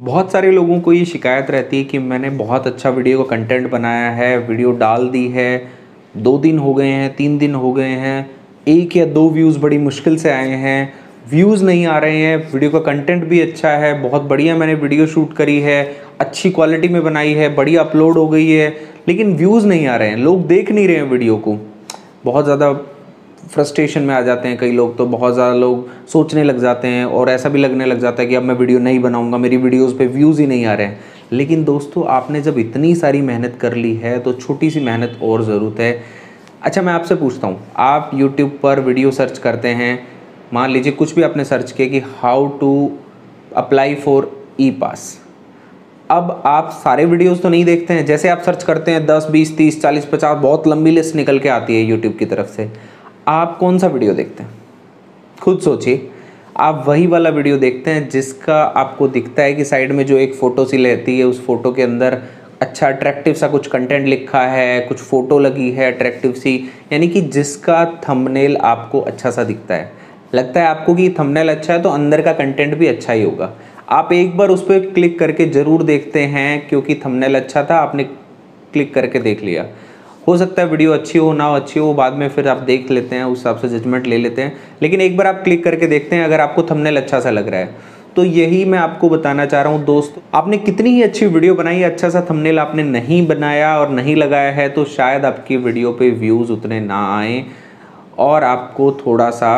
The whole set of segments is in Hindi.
बहुत सारे लोगों को ये शिकायत रहती है कि मैंने बहुत अच्छा वीडियो का कंटेंट बनाया है, वीडियो डाल दी है, दो दिन हो गए हैं, तीन दिन हो गए हैं, एक या दो व्यूज़ बड़ी मुश्किल से आए हैं व्यूज़ नहीं आ रहे हैं, वीडियो का कंटेंट भी अच्छा है, बहुत बढ़िया मैंने वीडियो शूट करी है, अच्छी क्वालिटी में बनाई है बढ़िया अपलोड हो गई है, लेकिन व्यूज़ नहीं आ रहे हैं, लोग देख नहीं रहे हैं वीडियो को। बहुत ज़्यादा फ्रस्ट्रेशन में आ जाते हैं कई लोग तो बहुत ज़्यादा लोग सोचने लग जाते हैं और ऐसा भी लगने लग जाता है कि अब मैं वीडियो नहीं बनाऊँगा, मेरी वीडियोस पे व्यूज़ ही नहीं आ रहे हैं। लेकिन दोस्तों, आपने जब इतनी सारी मेहनत कर ली है तो छोटी सी मेहनत और ज़रूरत है। अच्छा मैं आपसे पूछता हूँ, आप यूट्यूब पर वीडियो सर्च करते हैं, मान लीजिए कुछ भी आपने सर्च किया कि how to apply for e pass अब आप सारे वीडियोस तो नहीं देखते हैं, जैसे आप सर्च करते हैं दस, बीस, तीस, चालीस, पचास, बहुत लंबी लिस्ट निकल के आती है यूट्यूब की तरफ़ से। आप कौन सा वीडियो देखते हैं? खुद सोचिए। आप वही वाला वीडियो देखते हैं जिसका आपको दिखता है कि साइड में जो एक फ़ोटो सी रहती है, उस फ़ोटो के अंदर अच्छा अट्रैक्टिव सा कुछ कंटेंट लिखा है, कुछ फ़ोटो लगी है अट्रैक्टिव सी, यानी कि जिसका थंबनेल आपको अच्छा सा दिखता है। लगता है आपको कि थंबनेल अच्छा है तो अंदर का कंटेंट भी अच्छा ही होगा। आप एक बार उस पर क्लिक करके ज़रूर देखते हैं, क्योंकि थंबनेल अच्छा था, आपने क्लिक करके देख लिया। हो सकता है वीडियो अच्छी हो, ना अच्छी हो, बाद में फिर आप देख लेते हैं, उस हिसाब से जजमेंट ले लेते हैं। लेकिन एक बार आप क्लिक करके देखते हैं, अगर आपको थंबनेल अच्छा सा लग रहा है। तो यही मैं आपको बताना चाह रहा हूँ, दोस्त। आपने कितनी ही अच्छी वीडियो बनाई अच्छा सा थंबनेल आपने नहीं बनाया और नहीं लगाया है तो शायद आपकी वीडियो पे व्यूज़ उतने ना आए और आपको थोड़ा सा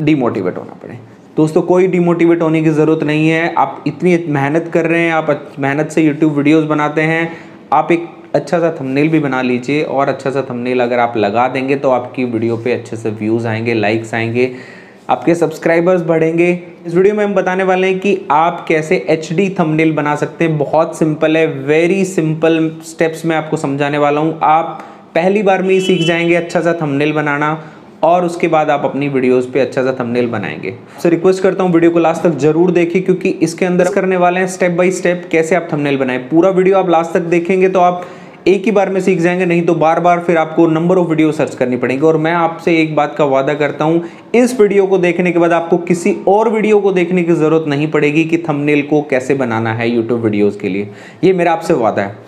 डिमोटिवेट होना पड़े। दोस्तों, कोई डिमोटिवेट होने की ज़रूरत नहीं है। आप इतनी मेहनत कर रहे हैं, आप मेहनत से यूट्यूब वीडियोज़ बनाते हैं। आप एक अच्छा सा थंबनेल भी बना लीजिए और अच्छा सा थंबनेल अगर आप लगा देंगे तो आपकी वीडियो पे अच्छे से व्यूज़ आएँगे लाइक्स आएँगे, आपके सब्सक्राइबर्स बढ़ेंगे। इस वीडियो में हम बताने वाले हैं कि आप कैसे एच डी थंबनेल बना सकते हैं। बहुत सिंपल है वेरी सिंपल स्टेप्स में आपको समझाने वाला हूँ। आप पहली बार में ही सीख जाएँगे अच्छा सा थंबनेल बनाना और उसके बाद आप अपनी वीडियोस पे अच्छा सा थंबनेल बनाएँगे। सो रिक्वेस्ट करता हूँ वीडियो को लास्ट तक ज़रूर देखिए, क्योंकि इसके अंदर करने वाले हैं स्टेप बाय स्टेप कैसे आप थंबनेल बनाएँ। पूरा वीडियो आप लास्ट तक देखेंगे तो आप एक ही बार में सीख जाएँगे, नहीं तो बार बार फिर आपको नंबर ऑफ़ वीडियो सर्च करनी पड़ेगी। और मैं आपसे एक बात का वादा करता हूँ, इस वीडियो को देखने के बाद आपको किसी और वीडियो को देखने की ज़रूरत नहीं पड़ेगी कि थंबनेल को कैसे बनाना है यूट्यूब वीडियोज़ के लिए। ये मेरा आपसे वादा है।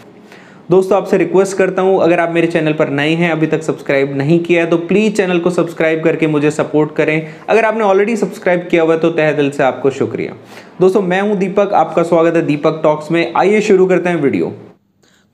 दोस्तों, आपसे रिक्वेस्ट करता हूँ, अगर आप मेरे चैनल पर नए हैं, अभी तक सब्सक्राइब नहीं किया है तो प्लीज़ चैनल को सब्सक्राइब करके मुझे सपोर्ट करें। अगर आपने ऑलरेडी सब्सक्राइब किया हुआ है तो तह दिल से आपको शुक्रिया। दोस्तों, मैं हूँ दीपक, आपका स्वागत है दीपक टॉक्स में। आइए शुरू करते हैं वीडियो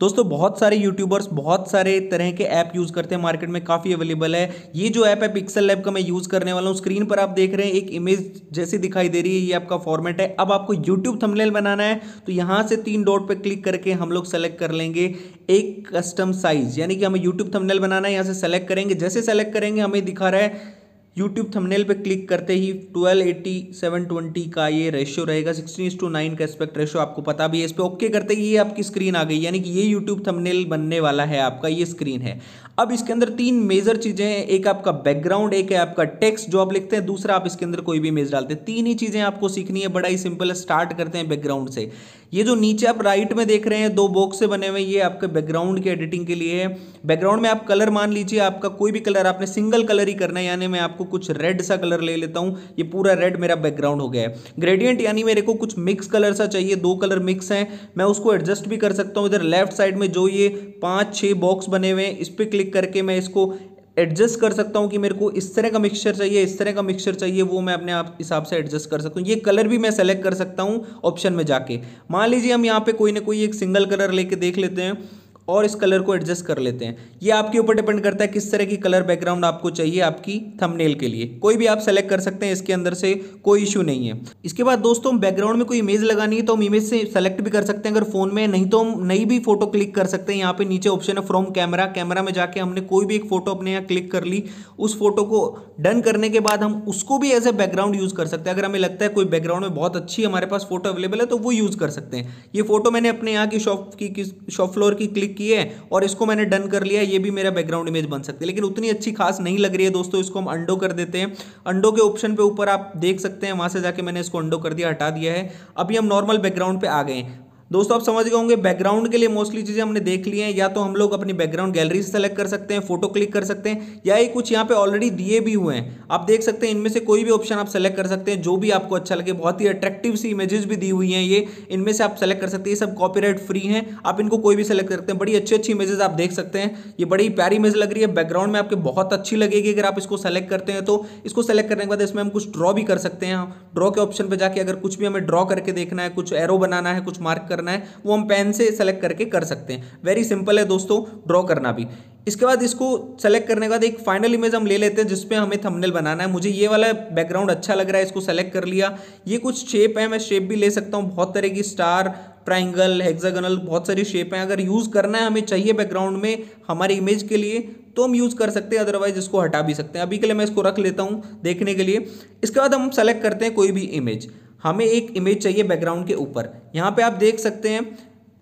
दोस्तों, बहुत सारे यूट्यूबर्स बहुत सारे तरह के ऐप यूज़ करते हैं मार्केट में काफ़ी अवेलेबल है। ये जो ऐप है पिक्सल लैब का मैं यूज़ करने वाला हूँ। स्क्रीन पर आप देख रहे हैं, एक इमेज जैसी दिखाई दे रही है, ये आपका फॉर्मेट है। अब आपको यूट्यूब थंबनेल बनाना है तो यहाँ से तीन डॉट पर क्लिक करके हम लोग सेलेक्ट कर लेंगे एक कस्टम साइज़ यानी कि हमें यूट्यूब थंबनेल बनाना है, यहाँ से सेलेक्ट करेंगे। जैसे सेलेक्ट करेंगे, हमें दिखा रहा है यूट्यूब थंबनेल पे क्लिक करते ही ट्वेल्व एटी सेवन ट्वेंटी का ये रेशियो रहेगा सिक्सटीन टू नाइन का एस्पेक्ट रेशियो आपको पता भी है। इस पर ओके करते ही ये आपकी स्क्रीन आ गई, यानी कि ये यूट्यूब थंबनेल बनने वाला है आपका, ये स्क्रीन है। अब इसके अंदर तीन मेजर चीज़ें हैं, एक आपका बैकग्राउंड एक है आपका टेक्स्ट जो आप लिखते हैं, दूसरा आप इसके अंदर कोई भी इमेज डालते हैं। तीन ही चीज़ें आपको सीखनी है, बड़ा ही सिंपल है स्टार्ट करते हैं बैकग्राउंड से। ये जो नीचे आप राइट में देख रहे हैं, दो बॉक्स से बने हुए, ये आपके बैकग्राउंड की एडिटिंग के लिए है। बैकग्राउंड में आप कलर मान लीजिए, आपका कोई भी कलर आपने सिंगल कलर ही करना है, यानी मैं आपको कुछ रेड सा कलर ले लेता हूँ, ये पूरा रेड मेरा बैकग्राउंड हो गया है। ग्रेडियंट यानी मेरे को कुछ मिक्स कलर सा चाहिए, दो कलर मिक्स हैं, मैं उसको एडजस्ट भी कर सकता हूँ। इधर लेफ़्ट साइड में जो ये पाँच छः बॉक्स बने हुए हैं, इस पर क्लिक करके मैं इसको एडजस्ट कर सकता हूँ कि मेरे को इस तरह का मिक्सचर चाहिए, इस तरह का मिक्सचर चाहिए, वो मैं अपने आप हिसाब से एडजस्ट कर सकता हूँ। ये कलर भी मैं सेलेक्ट कर सकता हूँ ऑप्शन में जाके। मान लीजिए हम यहाँ पे कोई ना कोई एक सिंगल कलर लेके देख लेते हैं। और इस कलर को एडजस्ट कर लेते हैं। ये आपके ऊपर डिपेंड करता है किस तरह की कलर बैकग्राउंड आपको चाहिए आपकी थंबनेल के लिए। कोई भी आप सेलेक्ट कर सकते हैं, इसके अंदर से कोई इशू नहीं है। इसके बाद दोस्तों, हम बैकग्राउंड में कोई इमेज लगानी है तो हम इमेज से सेलेक्ट भी कर सकते हैं अगर फ़ोन में। नहीं तो हम नई भी फ़ोटो क्लिक कर सकते हैं। यहाँ पे नीचे ऑप्शन है फ्रॉम कैमरा कैमरा में जाके हमने कोई भी एक फ़ोटो अपने यहाँ क्लिक कर ली। उस फ़ोटो को डन करने के बाद हम उसको भी एज ए बैकग्राउंड यूज़ कर सकते हैं। अगर हमें लगता है कोई बैकग्राउंड में बहुत अच्छी हमारे पास फ़ोटो अवेलेबल है तो वो यूज़ कर सकते हैं। ये फ़ोटो मैंने अपने यहाँ की शॉप की शॉप फ्लोर की क्लिक है और इसको मैंने डन कर लिया ये भी मेरा बैकग्राउंड इमेज बन सकती है। लेकिन उतनी अच्छी खास नहीं लग रही है दोस्तों, इसको हम अंडो कर देते हैं। अंडो के ऑप्शन पे ऊपर आप देख सकते हैं, वहाँ से जाके मैंने इसको अंडो कर दिया, हटा दिया है। अभी हम नॉर्मल बैकग्राउंड पे आ गए दोस्तों, आप समझ गए होंगे बैकग्राउंड के लिए मोस्टली चीज़ें हमने देख ली हैं। या तो हम लोग अपनी बैकग्राउंड गैलरी से सेलेक्ट कर सकते हैं फ़ोटो क्लिक कर सकते हैं, या ये कुछ यहाँ पे ऑलरेडी दिए भी हुए हैं। आप देख सकते हैं, इनमें से कोई भी ऑप्शन आप सेलेक्ट कर सकते हैं, जो भी आपको अच्छा लगे। बहुत ही अट्रैक्टिव सी इमेजेस भी दी हुई हैं ये। इनमें से आप सेलेक्ट कर सकते हैं, ये सब कॉपीराइट फ्री हैं। आप इनको कोई भी सेलेक्ट कर सकते हैं। बड़ी अच्छी अच्छी इमेजेस आप देख सकते हैं। ये बड़ी प्यारी इमेज लग रही है। बैकग्राउंड में आपके बहुत अच्छी लगेगी अगर आप इसको सेलेक्ट करते हैं तो। इसको सेलेक्ट करने के बाद इसमें हम कुछ ड्रॉ भी कर सकते हैं। ड्रॉ के ऑप्शन पर जाके अगर कुछ भी हमें ड्रॉ करके देखना है, कुछ एरो बनाना है, कुछ मार्क करना है, वो हम पेन से सेलेक्ट करके कर सकते हैं। वेरी सिंपल है दोस्तों ड्रॉ करना भी। इसके बाद इसको सेलेक्ट करने के बाद एक फाइनल इमेज हम ले लेते हैं जिसपे हमें थंबनेल बनाना है। मुझे ये वाला बैकग्राउंड अच्छा लग रहा है, इसको सेलेक्ट कर लिया। ये कुछ शेप है, मैं शेप भी ले सकता हूँ। बहुत तरह की स्टार ट्राइंगल हेक्सागोनल बहुत सारी शेप हैं। अगर यूज़ करना है, हमें चाहिए बैकग्राउंड में हमारी इमेज के लिए तो हम यूज़ कर सकते हैं अदरवाइज़ इसको हटा भी सकते हैं। अभी के लिए मैं इसको रख लेता हूँ देखने के लिए। इसके बाद हम सेलेक्ट करते हैं कोई भी इमेज हमें एक इमेज चाहिए बैकग्राउंड के ऊपर। यहाँ पे आप देख सकते हैं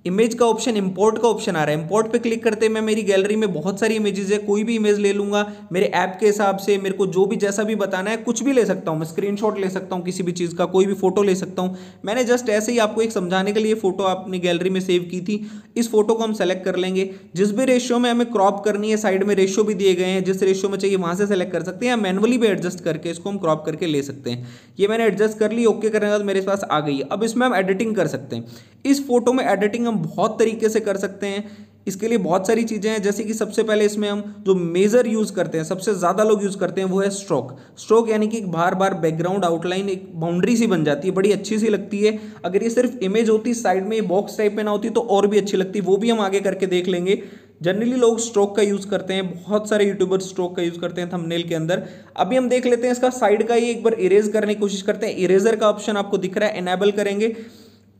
इमेज का ऑप्शन इंपोर्ट का ऑप्शन आ रहा है। इंपोर्ट पे क्लिक करते मैं मेरी गैलरी में बहुत सारी इमेजेस है, कोई भी इमेज ले लूँगा। मेरे ऐप के हिसाब से, मेरे को जो भी, जैसा भी बताना है, कुछ भी ले सकता हूँ। मैं स्क्रीनशॉट ले सकता हूँ किसी भी चीज़ का, कोई भी फ़ोटो ले सकता हूँ। मैंने जस्ट ऐसे ही आपको एक समझाने के लिए फ़ोटो अपनी गैलरी में सेव की थी। इस फ़ोटो को हम सेलेक्ट कर लेंगे। जिस भी रेशियो में हमें क्रॉप करनी है साइड में रेशियो भी दिए गए हैं। जिस रेशियो में चाहिए, वहाँ से सेलेक्ट कर सकते हैं या मैनुअली भी एडजस्ट करके इसको हम क्रॉप करके ले सकते हैं। ये मैंने एडजस्ट कर ली ओके करने के बाद मेरे पास आ गई अब इसमें हम एडिटिंग कर सकते हैं। इस फ़ोटो में एडिटिंग हम बहुत तरीके से कर सकते हैं। इसके लिए बहुत सारी चीज़ें हैं, जैसे कि सबसे पहले इसमें हम जो मेजर यूज़ करते हैं, सबसे ज़्यादा लोग यूज़ करते हैं वो है स्ट्रोक। स्ट्रोक यानी कि बार बार बैकग्राउंड आउटलाइन एक बाउंड्री सी बन जाती है, बड़ी अच्छी सी लगती है। अगर ये सिर्फ़ इमेज होती साइड में बॉक्स टाइप में ना होती तो और भी अच्छी लगती, वो भी हम आगे करके देख लेंगे। जनरली लोग स्ट्रोक का यूज़ करते हैं, बहुत सारे यूट्यूबर स्ट्रोक का यूज़ करते हैं थंबनेल के अंदर। अभी हम देख लेते हैं इसका साइड का ही एक बार इरेज करने की कोशिश करते हैं। इरेजर का ऑप्शन आपको दिख रहा है एनेबल करेंगे।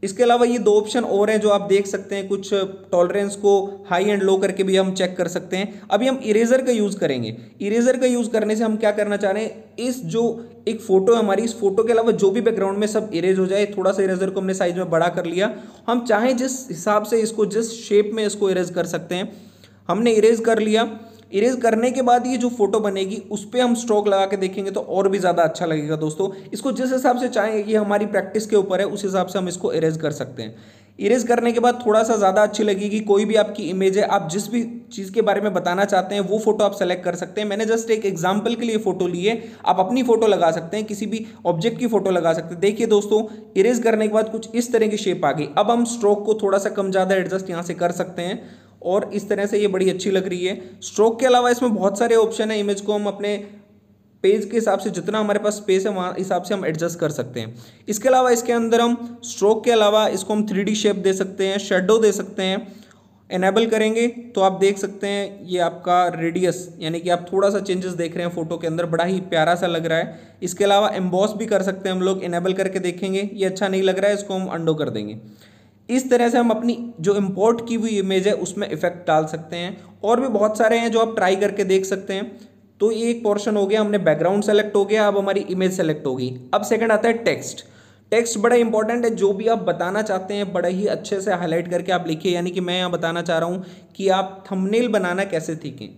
इसके अलावा ये दो ऑप्शन और हैं जो आप देख सकते हैं। कुछ टॉलरेंस को हाई एंड लो करके भी हम चेक कर सकते हैं। अभी हम इरेजर का यूज़ करेंगे। इरेजर का यूज़ करने से हम क्या करना चाह रहे हैं? इस जो एक फ़ोटो है हमारी, इस फ़ोटो के अलावा जो भी बैकग्राउंड में सब इरेज हो जाए, थोड़ा सा इरेजर को हमने साइज़ में बड़ा कर लिया। हम चाहें जिस हिसाब से इसको, जिस शेप में इसको इरेज कर सकते हैं। हमने इरेज कर लिया। इरेज करने के बाद ये जो फ़ोटो बनेगी, उस पर हम स्ट्रोक लगा के देखेंगे तो और भी ज़्यादा अच्छा लगेगा दोस्तों। इसको जिस हिसाब से चाहें ये हमारी प्रैक्टिस के ऊपर है, उस हिसाब से हम इसको इरेज कर सकते हैं। इरेज करने के बाद थोड़ा सा ज़्यादा अच्छी लगेगी, कोई भी आपकी इमेज है, आप जिस भी चीज़ के बारे में बताना चाहते हैं, वो फ़ोटो आप सेलेक्ट कर सकते हैं। मैंने जस्ट एक एग्ज़ाम्पल के लिए फ़ोटो ली है, आप अपनी फ़ोटो लगा सकते हैं, किसी भी ऑब्जेक्ट की फ़ोटो लगा सकते हैं। देखिए दोस्तों इरेज करने के बाद कुछ इस तरह की शेप आ गई। अब हम स्ट्रोक को थोड़ा सा कम ज़्यादा एडजस्ट यहाँ से कर सकते हैं। और इस तरह से ये बड़ी अच्छी लग रही है। स्ट्रोक के अलावा इसमें बहुत सारे ऑप्शन है इमेज को हम अपने पेज के हिसाब से जितना हमारे पास स्पेस है, वहाँ हिसाब से हम एडजस्ट कर सकते हैं। इसके अलावा इसके अंदर हम स्ट्रोक के अलावा इसको हम थ्री शेप दे सकते हैं शेडो दे सकते हैं। एनेबल करेंगे तो आप देख सकते हैं ये आपका रेडियस यानी कि आप थोड़ा सा चेंजेस देख रहे हैं फ़ोटो के अंदर, बड़ा ही प्यारा सा लग रहा है। इसके अलावा एम्बॉस भी कर सकते हैं हम लोग इनेबल करके देखेंगे, ये अच्छा नहीं लग रहा है, इसको हम अंडो कर देंगे। इस तरह से हम अपनी जो इम्पोर्ट की हुई इमेज है, उसमें इफ़ेक्ट डाल सकते हैं। और भी बहुत सारे हैं जो आप ट्राई करके देख सकते हैं। तो ये एक पोर्शन हो गया, हमने बैकग्राउंड सेलेक्ट हो गया, अब हमारी इमेज सेलेक्ट होगी। अब सेकंड आता है टेक्स्ट टेक्स्ट बड़ा इंपॉर्टेंट है, जो भी आप बताना चाहते हैं, बड़ा ही अच्छे से हाईलाइट करके आप लिखिए। यानी कि मैं यहाँ बताना चाह रहा हूँ कि आप थंबनेल बनाना कैसे सीखें।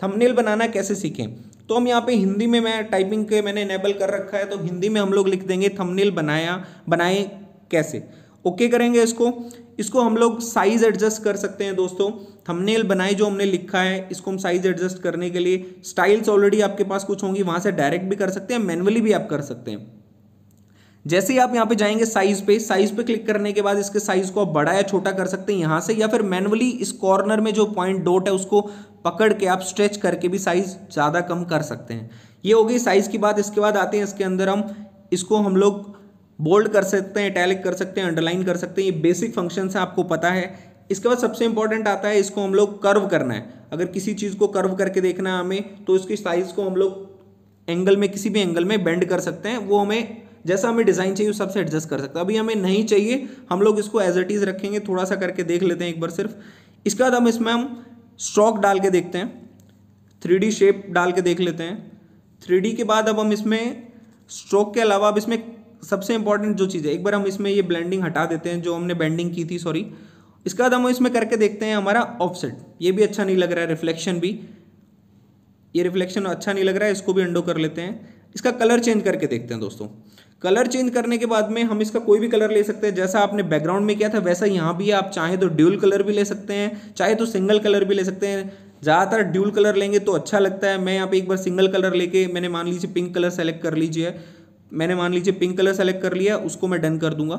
थंबनेल बनाना कैसे सीखें? तो हम यहाँ पे हिंदी में मैं टाइपिंग के मैंने इनेबल कर रखा है तो हिंदी में हम लोग लिख देंगे थंबनेल बनाया, बनाए कैसे? ओके करेंगे इसको। इसको हम लोग साइज़ एडजस्ट कर सकते हैं दोस्तों। थंबनेल बनाए जो हमने लिखा है, इसको हम साइज़ एडजस्ट करने के लिए स्टाइल्स ऑलरेडी आपके पास कुछ होंगी, वहाँ से डायरेक्ट भी कर सकते हैं मैनुअली भी आप कर सकते हैं। जैसे ही आप यहाँ पे जाएँगे साइज़ पे साइज़ पे क्लिक करने के बाद इसके साइज़ को आप बड़ा या छोटा कर सकते हैं यहाँ से, या फिर मैनुअली इस कॉर्नर में जो पॉइंट डॉट है उसको पकड़ के आप स्ट्रेच करके भी साइज़ ज़्यादा कम कर सकते हैं। ये हो गई साइज़ की बात, इसके बाद आते हैं इसके अंदर हम, इसको हम लोग बोल्ड कर सकते हैं टैलिक कर सकते हैं अंडरलाइन कर सकते हैं, ये बेसिक फ़ंक्शन है, आपको पता है। इसके बाद सबसे इंपॉर्टेंट आता है, इसको हम लोग कर्व करना है। अगर किसी चीज़ को कर्व करके देखना है हमें तो इसकी साइज़ को हम लोग एंगल में, किसी भी एंगल में बेंड कर सकते हैं। वो हमें, जैसा हमें डिज़ाइन चाहिए उस सबसे एडजस्ट कर सकते हैं। अभी हमें नहीं चाहिए, हम लोग इसको एज इट इज़ रखेंगे थोड़ा सा करके देख लेते हैं एक बार सिर्फ़। इसके बाद हम इसमें हम स्ट्रोक डाल के देखते हैं। थ्री शेप डाल के देख लेते हैं। थ्री के बाद अब हम इसमें स्ट्रोक के अलावा अब इसमें सबसे इंपॉर्टेंट जो चीज़ है, एक बार हम इसमें ये ब्लेंडिंग हटा देते हैं, जो हमने बेंडिंग की थी सॉरी इसके बाद हम इसमें करके देखते हैं हमारा ऑफसेट ये भी अच्छा नहीं लग रहा है रिफ्लेक्शन भी। ये रिफ्लेक्शन अच्छा नहीं लग रहा है, इसको भी अंडो कर लेते हैं। इसका कलर चेंज करके देखते हैं दोस्तों। कलर चेंज करने के बाद में हम इसका कोई भी कलर ले सकते हैं, जैसा आपने बैकग्राउंड में किया था, वैसा यहाँ भी आप चाहे तो ड्यूल कलर भी ले सकते हैं, चाहे तो सिंगल कलर भी ले सकते हैं। ज़्यादातर ड्यूल कलर लेंगे तो अच्छा लगता है। मैं यहाँ पे एक बार सिंगल कलर लेके, मैंने मान लीजिए पिंक कलर सेलेक्ट कर लीजिए। मैंने मान लीजिए पिंक कलर सेलेक्ट कर लिया, उसको मैं डन कर दूँगा।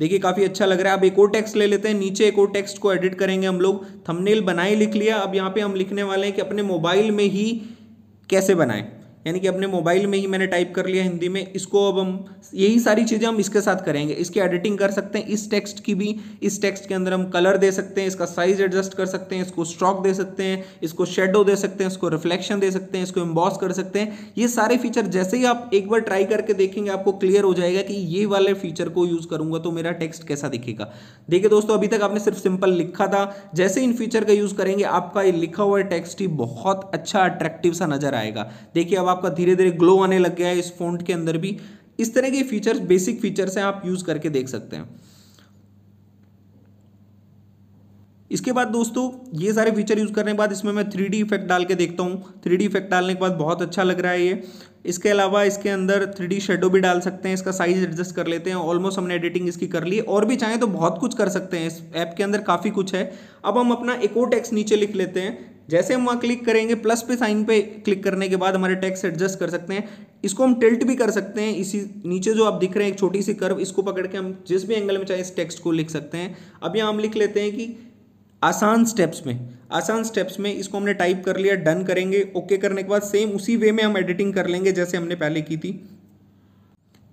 देखिए, काफ़ी अच्छा लग रहा है। अब एक और टेक्स्ट ले लेते हैं। नीचे एक और टेक्स्ट को एडिट करेंगे हम लोग। थंबनेल बनाए, लिख लिया। अब यहाँ पे हम लिखने वाले हैं कि अपने मोबाइल में ही कैसे बनाएँ। यानी कि अपने मोबाइल में ही मैंने टाइप कर लिया हिंदी में, इसको अब हम, यही सारी चीज़ें हम इसके साथ करेंगे। इसकी एडिटिंग कर सकते हैं, इस टेक्स्ट की भी, इस टेक्स्ट के अंदर हम कलर दे सकते हैं, इसका साइज़ एडजस्ट कर सकते हैं, इसको स्ट्रॉक दे सकते हैं, इसको शेडो दे सकते हैं, इसको रिफ्लेक्शन दे सकते हैं, इसको एम्बॉस कर सकते हैं। ये सारे फीचर जैसे ही आप एक बार ट्राई करके देखेंगे, आपको क्लियर हो जाएगा कि ये वाले फीचर को यूज़ करूँगा तो मेरा टेक्स्ट कैसा दिखेगा। देखिए दोस्तों, अभी तक आपने सिर्फ़ सिंपल लिखा था। जैसे इन फीचर का यूज़ करेंगे, आपका ये लिखा हुआ टेक्स्ट ही बहुत अच्छा अट्रैक्टिव सा नज़र आएगा। देखिए, अब आपका धीरे धीरे ग्लो आने लग गया है इस फ़ोन के अंदर भी। इस तरह के फीचर्स बेसिक फीचर्स हैं, आप यूज़ करके देख सकते हैं। इसके बाद दोस्तों, ये सारे फीचर यूज़ करने के बाद इसमें मैं थ्री इफ़ेक्ट डाल के देखता हूँ। थ्री इफ़ेक्ट डालने के बाद बहुत अच्छा लग रहा है ये। इसके अलावा इसके अंदर थ्री शेडो भी डाल सकते हैं, इसका साइज़ एडजस्ट कर लेते हैं। ऑलमोस्ट हमने एडिटिंग इसकी कर ली। और भी चाहें तो बहुत कुछ कर सकते हैं। इस ऐप के अंदर काफ़ी कुछ है। अब हम अपना एक और टेक्स्ट नीचे लिख लेते हैं। जैसे हम वहाँ क्लिक करेंगे प्लस पे साइन पे क्लिक करने के बाद हमारे टैक्स एडजस्ट कर सकते हैं। इसको हम टिल्ट भी कर सकते हैं। इसी नीचे जो आप दिख रहे हैं, एक छोटी सी कर्व इसको पकड़ के हम जिस भी एंगल में चाहे इस टेक्स्ट को लिख सकते हैं। अब यहाँ हम लिख लेते हैं कि आसान स्टेप्स में, आसान स्टेप्स में इसको हमने टाइप कर लिया डन करेंगे ओके करने के बाद सेम उसी वे में हम एडिटिंग कर लेंगे जैसे हमने पहले की थी।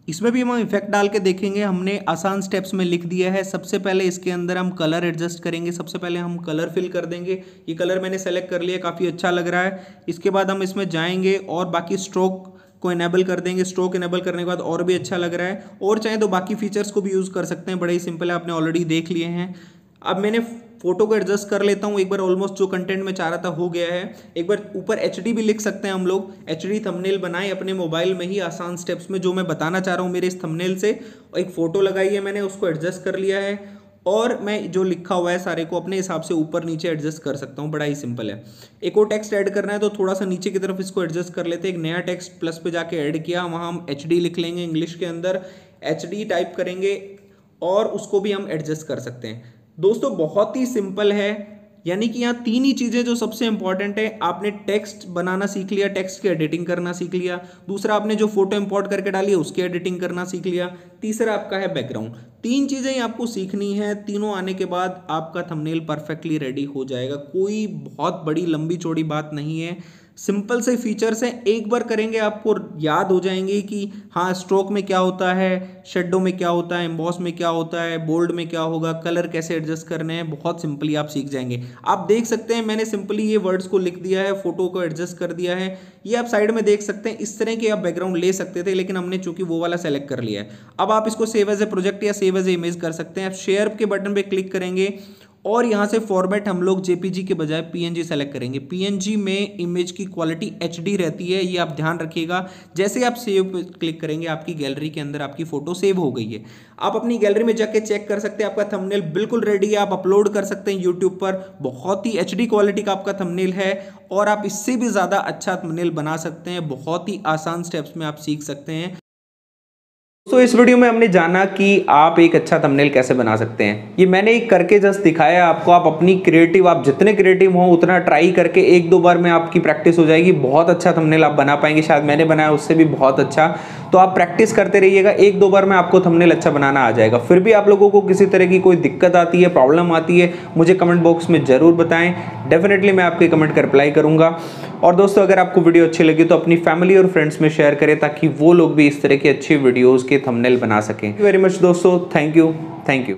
इसमें भी हम इफ़ेक्ट डाल के देखेंगे। हमने आसान स्टेप्स में लिख दिया है। सबसे पहले इसके अंदर हम कलर एडजस्ट करेंगे। सबसे पहले हम कलर फिल कर देंगे। ये कलर मैंने सेलेक्ट कर लिया, काफ़ी अच्छा लग रहा है। इसके बाद हम इसमें जाएँगे और बाकी स्ट्रोक को इनेबल कर देंगे। स्ट्रोक इनेबल करने के बाद और भी अच्छा लग रहा है। और चाहे तो बाकी फीचर्स को भी यूज़ कर सकते हैं। बड़े ही सिंपल है, आपने ऑलरेडी देख लिए हैं। अब मैंने फ़ोटो को एडजस्ट कर लेता हूँ। एक बार ऑलमोस्ट जो कंटेंट में चाह रहा था हो गया है। एक बार ऊपर एचडी भी लिख सकते हैं हम लोग। एच डी थमनेल बनाए अपने मोबाइल में ही आसान स्टेप्स में, जो मैं बताना चाह रहा हूँ मेरे इस थमनेल से। एक फ़ोटो लगाई है मैंने, उसको एडजस्ट कर लिया है। और मैं जो लिखा हुआ है सारे को अपने हिसाब से ऊपर नीचे एडजस्ट कर सकता हूँ। बड़ा ही सिंपल है। एक और टेक्स्ट ऐड करना है तो थोड़ा सा नीचे की तरफ़ इसको एडजस्ट कर लेते हैं। एक नया टेक्स्ट प्लस पे जाके ऐड किया। वहाँ हम एचडी लिख लेंगे इंग्लिश के अंदर। एचडी टाइप करेंगे और उसको भी हम एडजस्ट कर सकते हैं। दोस्तों, बहुत ही सिंपल है। यानी कि यहाँ तीन ही चीज़ें जो सबसे इंपॉर्टेंट है। आपने टेक्स्ट बनाना सीख लिया टेक्स्ट की एडिटिंग करना सीख लिया। दूसरा, आपने जो फ़ोटो इंपोर्ट करके डाली है, उसकी एडिटिंग करना सीख लिया। तीसरा, आपका है बैकग्राउंड तीन चीज़ें ही आपको सीखनी है। तीनों आने के बाद आपका थंबनेल परफेक्टली रेडी हो जाएगा। कोई बहुत बड़ी, लंबी, चौड़ी बात नहीं है। सिंपल से फीचर्स हैं, एक बार करेंगे आपको याद हो जाएँगे कि हाँ स्ट्रोक में क्या होता है शेडो में क्या होता है एम्बॉस में क्या होता है बोल्ड में क्या होगा कलर कैसे एडजस्ट करने हैं, बहुत सिंपली आप सीख जाएँगे। आप देख सकते हैं, मैंने सिंपली ये वर्ड्स को लिख दिया है फ़ोटो को एडजस्ट कर दिया है। ये आप साइड में देख सकते हैं, इस तरह के आप बैकग्राउंड ले सकते थे, लेकिन हमने चूँकि वो वाला सेलेक्ट कर लिया है। अब आप इसको सेव एज ए प्रोजेक्ट या सेव एज ए इमेज कर सकते हैं। आप शेयर के बटन पर क्लिक करेंगे और यहाँ से फॉर्मेट हम लोग जेपीजी के बजाय पीएनजी सेलेक्ट करेंगे। पीएनजी में इमेज की क्वालिटी एचडी रहती है, ये आप ध्यान रखिएगा। जैसे आप सेव क्लिक करेंगे, आपकी गैलरी के अंदर आपकी फ़ोटो सेव हो गई है। आप अपनी गैलरी में जाके चेक कर सकते हैं, आपका थंबनेल बिल्कुल रेडी है। आप अपलोड कर सकते हैं यूट्यूब पर। बहुत ही एचडी क्वालिटी का आपका थंबनेल है और आप इससे भी ज़्यादा अच्छा थंबनेल बना सकते हैं। बहुत ही आसान स्टेप्स में आप सीख सकते हैं। तो इस वीडियो में हमने जाना कि आप एक अच्छा थंबनेल कैसे बना सकते हैं। ये मैंने एक करके जस्ट दिखाया आपको। आप अपनी क्रिएटिव आप जितने क्रिएटिव हो, उतना ट्राई करके एक दो बार में आपकी प्रैक्टिस हो जाएगी। बहुत अच्छा थंबनेल आप बना पाएँगे। शायद मैंने बनाया, उससे भी बहुत अच्छा। तो आप प्रैक्टिस करते रहिएगा। एक दो बार में आपको थंबनेल अच्छा बनाना आ जाएगा। फिर भी आप लोगों को किसी तरह की कोई दिक्कत आती है प्रॉब्लम आती है, मुझे कमेंट बॉक्स में ज़रूर बताएँ। डेफिनेटली मैं आपके कमेंट का रिप्लाई करूँगा। और दोस्तों, अगर आपको वीडियो अच्छी लगी तो अपनी फैमिली और फ्रेंड्स में शेयर करें ताकि वो लोग भी इस तरह की अच्छी वीडियोज़ के थंबनेल बना सकें। वेरी मच दोस्तों. Thank you thank you